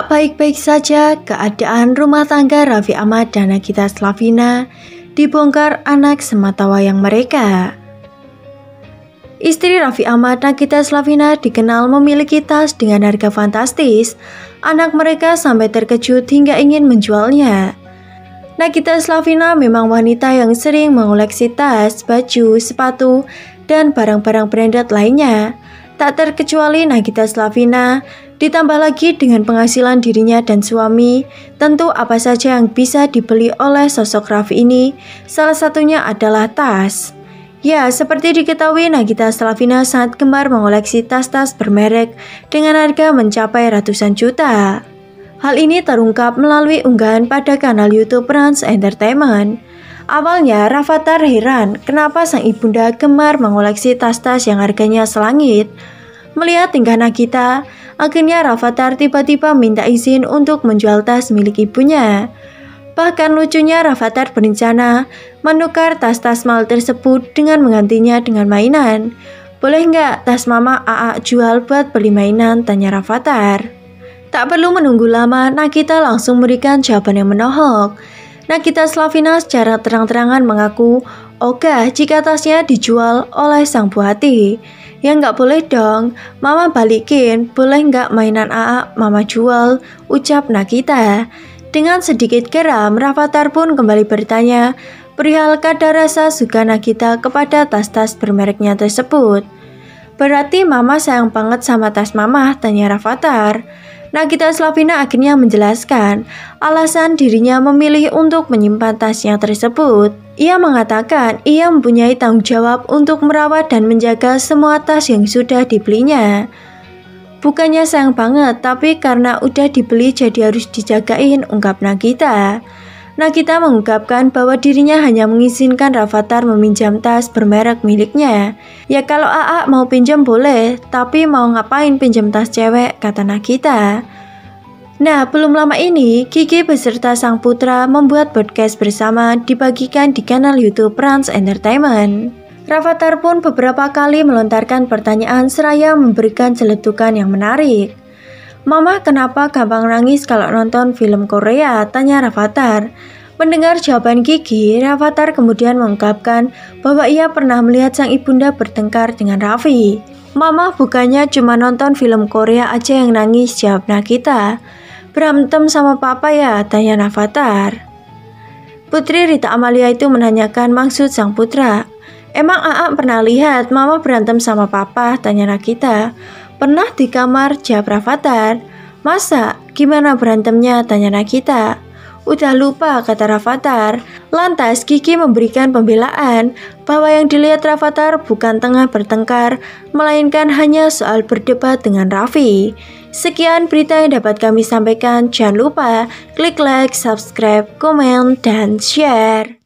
baik-baik saja, keadaan rumah tangga Raffi Ahmad dan Nagita Slavina dibongkar anak semata wayang mereka. Istri Raffi Ahmad Nagita Slavina dikenal memiliki tas dengan harga fantastis. Anak mereka sampai terkejut hingga ingin menjualnya. Nagita Slavina memang wanita yang sering mengoleksi tas, baju, sepatu, dan barang-barang branded lainnya. Tak terkecuali Nagita Slavina, ditambah lagi dengan penghasilan dirinya dan suami, tentu apa saja yang bisa dibeli oleh sosok Raffi ini, salah satunya adalah tas. Ya, seperti diketahui Nagita Slavina sangat gemar mengoleksi tas-tas bermerek dengan harga mencapai ratusan juta. Hal ini terungkap melalui unggahan pada kanal YouTube Rans Entertainment. Awalnya, Rafathar heran kenapa sang ibunda gemar mengoleksi tas-tas yang harganya selangit. Melihat tingkah Nagita, akhirnya Rafathar tiba-tiba minta izin untuk menjual tas milik ibunya. Bahkan lucunya Rafathar berencana menukar tas-tas mal tersebut dengan menggantinya dengan mainan. Boleh nggak tas mama AA jual buat beli mainan? Tanya Rafathar. Tak perlu menunggu lama, Nagita langsung memberikan jawaban yang menohok. Nagita Slavina secara terang-terangan mengaku, Oga jika tasnya dijual oleh sang buah hati. Ya nggak boleh dong, mama balikin, boleh nggak mainan AA mama jual, ucap Nagita. Dengan sedikit geram, Rafathar pun kembali bertanya, perihal kadar rasa suka Nagita kepada tas-tas bermereknya tersebut. Berarti mama sayang banget sama tas mama, tanya Rafathar. Nagita Slavina akhirnya menjelaskan alasan dirinya memilih untuk menyimpan tasnya tersebut. Ia mengatakan ia mempunyai tanggung jawab untuk merawat dan menjaga semua tas yang sudah dibelinya. Bukannya sayang banget, tapi karena udah dibeli jadi harus dijagain, ungkap Nagita. Nagita mengungkapkan bahwa dirinya hanya mengizinkan Rafathar meminjam tas bermerek miliknya. Ya kalau AA mau pinjam boleh, tapi mau ngapain pinjam tas cewek, kata Nagita. Nah, belum lama ini, Kiki beserta sang putra membuat podcast bersama dibagikan di kanal YouTube Rans Entertainment. Rafathar pun beberapa kali melontarkan pertanyaan seraya memberikan celetukan yang menarik. Mama kenapa gampang nangis kalau nonton film Korea? Tanya Rafathar. Mendengar jawaban Gigi, Rafathar kemudian mengungkapkan bahwa ia pernah melihat sang ibunda bertengkar dengan Raffi. Mama bukannya cuma nonton film Korea aja yang nangis, jawab Nagita. Berantem sama papa ya? Tanya Rafathar. Putri Rita Amalia itu menanyakan maksud sang putra. Emang AA pernah lihat mama berantem sama papa? Tanya Nagita. Pernah di kamar jawab Rafathar. Masa? Gimana berantemnya? Tanya Nagita. Udah lupa, kata Rafathar. Lantas Kiki memberikan pembelaan bahwa yang dilihat Rafathar bukan tengah bertengkar, melainkan hanya soal berdebat dengan Raffi. Sekian berita yang dapat kami sampaikan. Jangan lupa klik like, subscribe, komen, dan share.